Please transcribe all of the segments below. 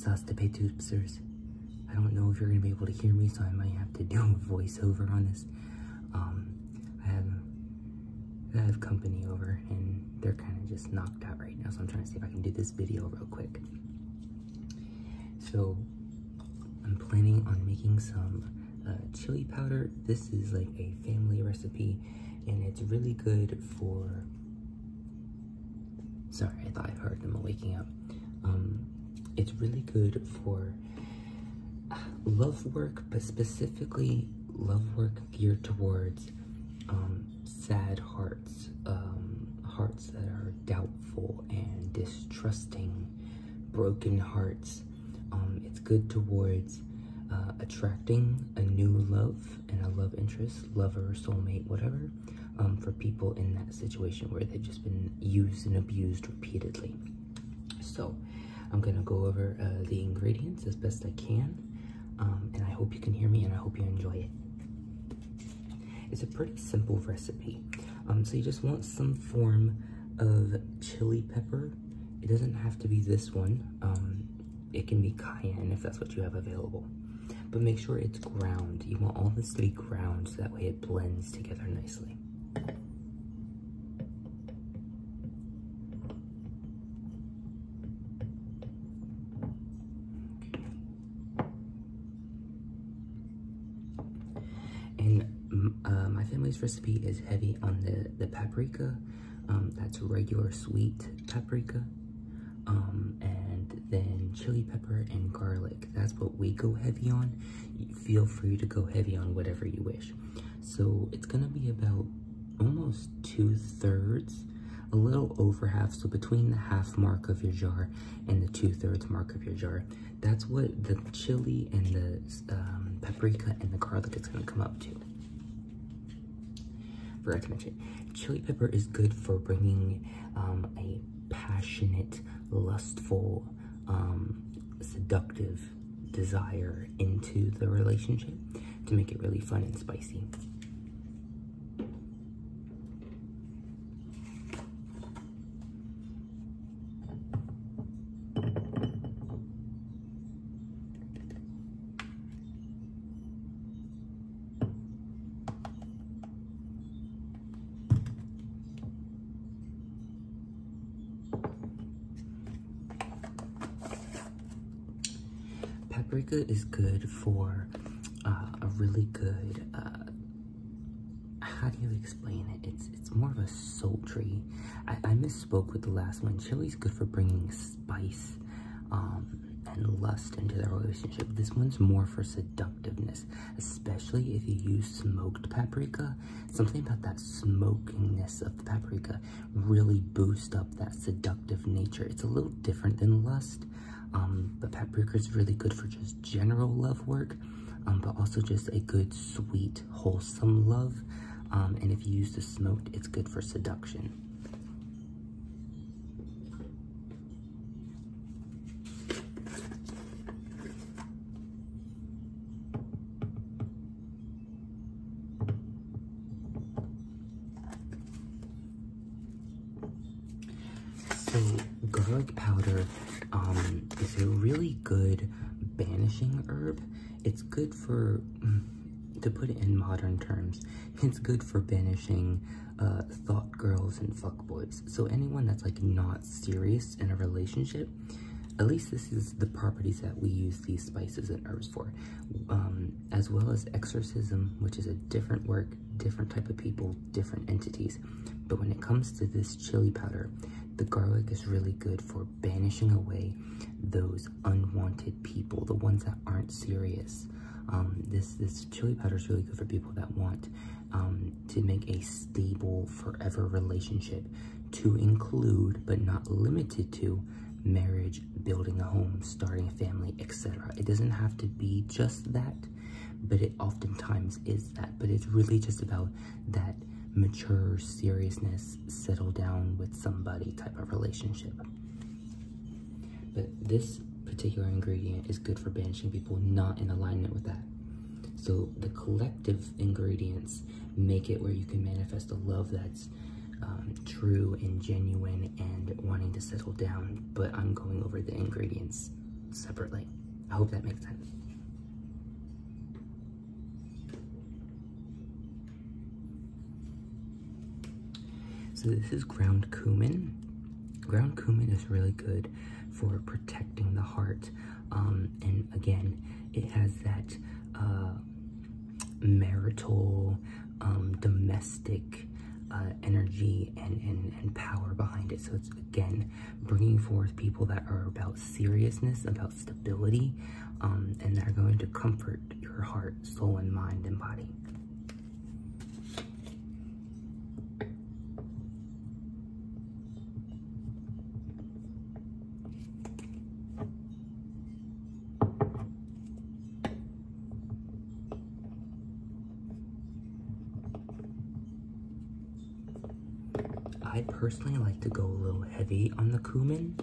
sauce to pay tubesters. I don't know if you're gonna be able to hear me, so I might have to do a voiceover on this. Um, I have I have company over, and they're kind of just knocked out right now, so I'm trying to see if I can do this video real quick. So I'm planning on making some uh, chili powder. This is like a family recipe, and it's really good for. Sorry, I thought I heard them waking up. Um, it's really good for love work, but specifically love work geared towards um, sad hearts, um, hearts that are doubtful and distrusting, broken hearts. Um, it's good towards uh, attracting a new love and a love interest, lover, soulmate, whatever, um, for people in that situation where they've just been used and abused repeatedly. So, I'm gonna go over uh, the ingredients as best I can, um, and I hope you can hear me and I hope you enjoy it. It's a pretty simple recipe. Um, so you just want some form of chili pepper. It doesn't have to be this one. Um, it can be cayenne if that's what you have available. But make sure it's ground. You want all this to be ground so that way it blends together nicely. And uh, my family's recipe is heavy on the, the paprika. Um, that's regular sweet paprika. Um, and then chili pepper and garlic. That's what we go heavy on. Feel free to go heavy on whatever you wish. So it's gonna be about almost two thirds, a little over half. So between the half mark of your jar and the two thirds mark of your jar, that's what the chili and the um, paprika and the garlic is gonna come up to. Forgot to mention, chili pepper is good for bringing um, a passionate, lustful, um, seductive desire into the relationship to make it really fun and spicy. Paprika is good for uh, a really good, uh, how do you explain it? It's it's more of a sultry. I, I misspoke with the last one. Chili's good for bringing spice um, and lust into the relationship. This one's more for seductiveness, especially if you use smoked paprika. Something about that smokiness of the paprika really boosts up that seductive nature. It's a little different than lust. Um, but paprika is really good for just general love work, um, but also just a good, sweet, wholesome love. Um, and if you use the smoked, it's good for seduction. So garlic powder um, is a really good banishing herb. It's good for, to put it in modern terms, it's good for banishing uh, thought girls and fuckboys. So anyone that's like not serious in a relationship, at least this is the properties that we use these spices and herbs for, um, as well as exorcism, which is a different work, different type of people, different entities. But when it comes to this chili powder, the garlic is really good for banishing away those unwanted people, the ones that aren't serious. Um, this, this chili powder is really good for people that want um, to make a stable, forever relationship to include, but not limited to, marriage, building a home, starting a family, etc. It doesn't have to be just that, but it oftentimes is that. But it's really just about that mature seriousness, settle down with somebody type of relationship. But this particular ingredient is good for banishing people not in alignment with that. So the collective ingredients make it where you can manifest a love that's um, true and genuine and wanting to settle down. But I'm going over the ingredients separately. I hope that makes sense. So this is ground cumin. Ground cumin is really good for protecting the heart. Um, and again, it has that uh, marital, um, domestic uh, energy and, and, and power behind it. So it's, again, bringing forth people that are about seriousness, about stability, um, and that are going to comfort your heart, soul, and mind and body. I personally like to go a little heavy on the cumin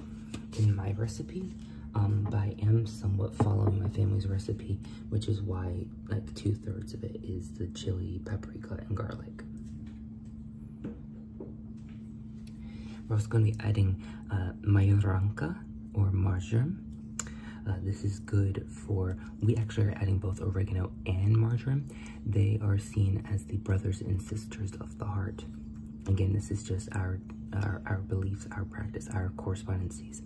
in my recipe, um, but I am somewhat following my family's recipe, which is why like two thirds of it is the chili, paprika, and garlic. We're also going to be adding uh, mayoranca or marjoram. Uh, this is good for, we actually are adding both oregano and marjoram. They are seen as the brothers and sisters of the heart. Again, this is just our, our, our beliefs, our practice, our correspondences.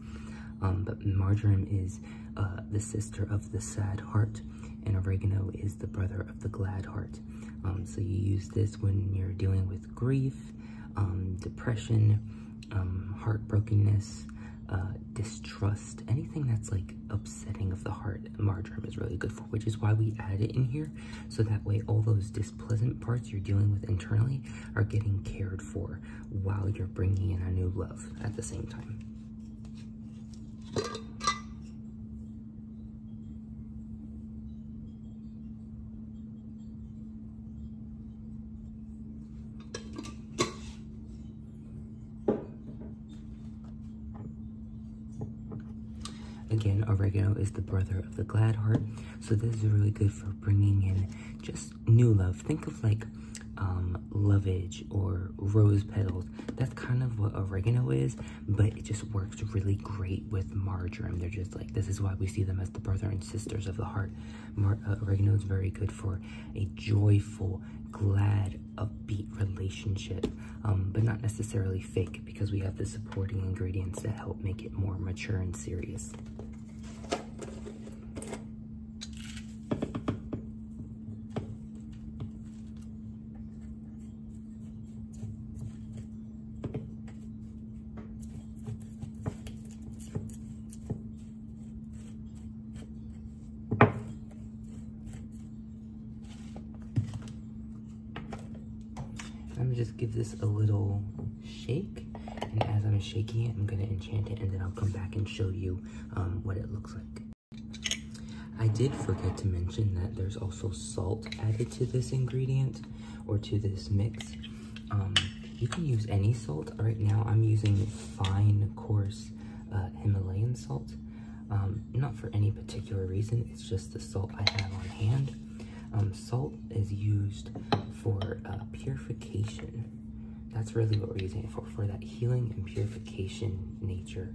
Um, but marjoram is uh, the sister of the sad heart, and oregano is the brother of the glad heart. Um, so you use this when you're dealing with grief, um, depression, um, heartbrokenness, uh, distrust, anything that's like upsetting of the heart, marjoram is really good for, which is why we add it in here. So that way all those displeasant parts you're dealing with internally are getting cared for while you're bringing in a new love at the same time. Again, oregano is the brother of the glad heart, so this is really good for bringing in just new love. Think of like um, lovage or rose petals. That's kind of what oregano is, but it just works really great with marjoram. They're just like, this is why we see them as the brother and sisters of the heart. Mar uh, oregano is very good for a joyful, glad, upbeat relationship, um, but not necessarily fake because we have the supporting ingredients that help make it more mature and serious. I'm gonna just give this a little shake. And as I'm shaking it, I'm gonna enchant it and then I'll come back and show you um, what it looks like. I did forget to mention that there's also salt added to this ingredient or to this mix. Um, you can use any salt. Right now I'm using fine, coarse uh, Himalayan salt. Um, not for any particular reason, it's just the salt I have on hand. Um, salt is used for uh, purification. That's really what we're using it for, for that healing and purification nature.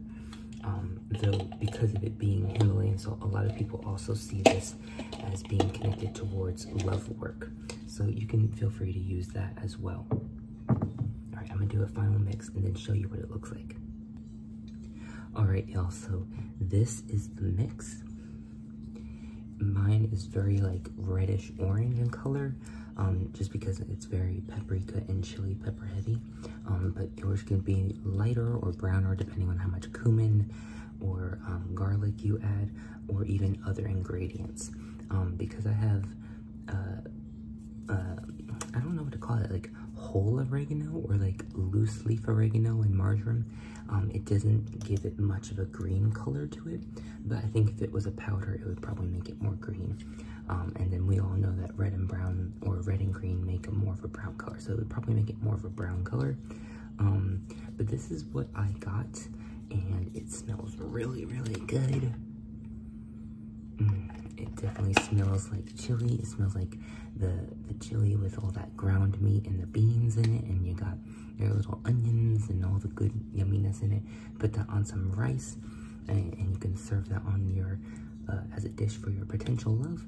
Um, though, because of it being Himalayan salt, a lot of people also see this as being connected towards love work. So you can feel free to use that as well. All right, I'm gonna do a final mix and then show you what it looks like. All right, y'all, so this is the mix. Mine is very like reddish orange in color, um, just because it's very paprika and chili pepper heavy. Um, but yours can be lighter or browner depending on how much cumin or um, garlic you add, or even other ingredients. Um, because I have, uh, uh, I don't know what to call it, like whole oregano or like loose leaf oregano and marjoram. Um, it doesn't give it much of a green color to it, but I think if it was a powder, it would probably make it more green. Um, and then we all know that red and brown or red and green make a more of a brown color, so it would probably make it more of a brown color. Um, but this is what I got, and it smells really, really good. It definitely smells like chili. It smells like the, the chili with all that ground meat and the beans in it, and you got your little onions and all the good yumminess in it. Put that on some rice, and, and you can serve that on your uh, as a dish for your potential love.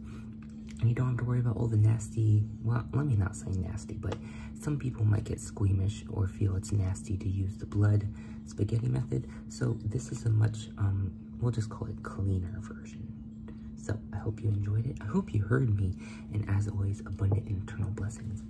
And you don't have to worry about all the nasty, well, let me not say nasty, but some people might get squeamish or feel it's nasty to use the blood spaghetti method. So this is a much, um, we'll just call it cleaner version. So I hope you enjoyed it. I hope you heard me. And as always, abundant internal blessings.